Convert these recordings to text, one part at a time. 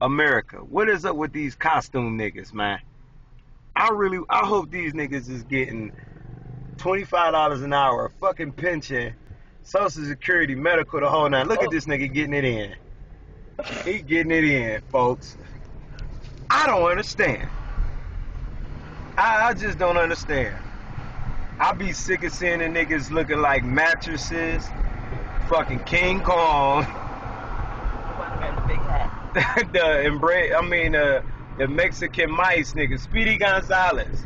America, what is up with these costume niggas, man? I really, I hope these niggas is getting $25 an hour, a fucking pension, social security, medical, the whole nine. Look at oh. this nigga getting it in. He getting it in, folks. I don't understand. I, I just don't understand. I be sick of seeing the niggas looking like mattresses, fucking King Kong. the embrace, I mean, uh, the Mexican mice niggas, Speedy Gonzales.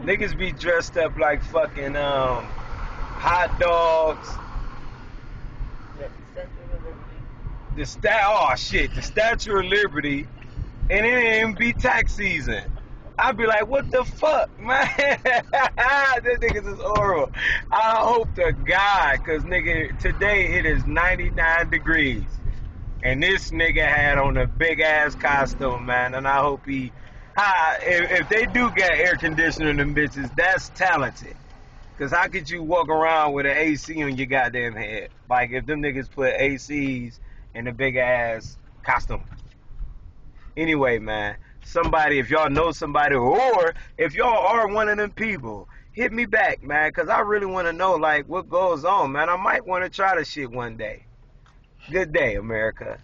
Niggas be dressed up like fucking um, hot dogs. The stat, oh shit, the Statue of Liberty, and it ain't be tax season. I'd be like, what the fuck, man? this niggas is horrible. I hope to God, cause nigga, today it is 99 degrees. And this nigga had on a big ass costume, man. And I hope he, ah, if, if they do get air conditioner in them bitches, that's talented. Cause how could you walk around with an AC on your goddamn head? Like if them niggas put ACs in a big ass costume. Anyway, man, somebody, if y'all know somebody, or if y'all are one of them people, hit me back, man, cause I really want to know like what goes on, man. I might want to try the shit one day. Good day, America.